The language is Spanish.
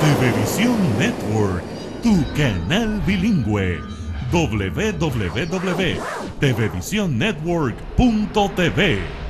Televisión Network, tu canal bilingüe. www.tvvisionnetwork.tv